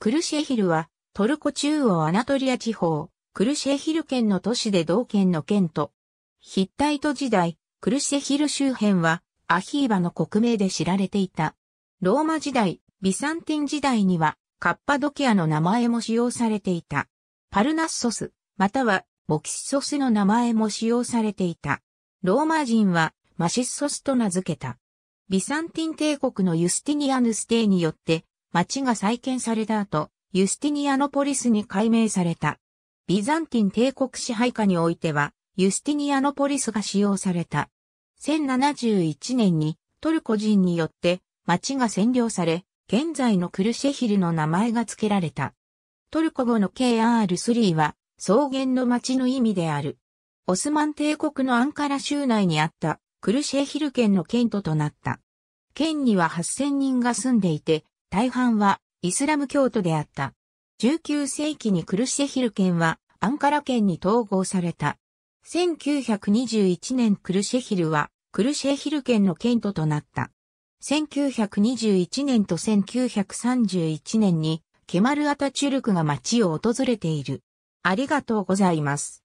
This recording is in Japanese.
クルシェヒルはトルコ中央アナトリア地方、クルシェヒル県の都市で同県の県と、ヒッタイト時代、クルシェヒル周辺はアヒーバの国名で知られていた。ローマ時代、ビサンティン時代にはカッパドキアの名前も使用されていた。パルナッソス、またはモキシソスの名前も使用されていた。ローマ人はマシッソスと名付けた。ビサンティン帝国のユスティニアヌス帝によって町が再建された後、ユスティニアノポリスに改名された。ビザンティン帝国支配下においては、ユスティニアノポリスが使用された。1071年にトルコ人によって町が占領され、現在のクルシェヒルの名前が付けられた。トルコ語の KR3 は草原の町の意味である。オスマン帝国のアンカラ州内にあったクルシェヒル県の県都となった。県には8000人が住んでいて、大半はイスラム教徒であった。19世紀にクルシェヒル県はアンカラ県に統合された。1921年クルシェヒルはクルシェヒル県の県都となった。1921年と1931年にケマルアタチュルクが町を訪れている。ありがとうございます。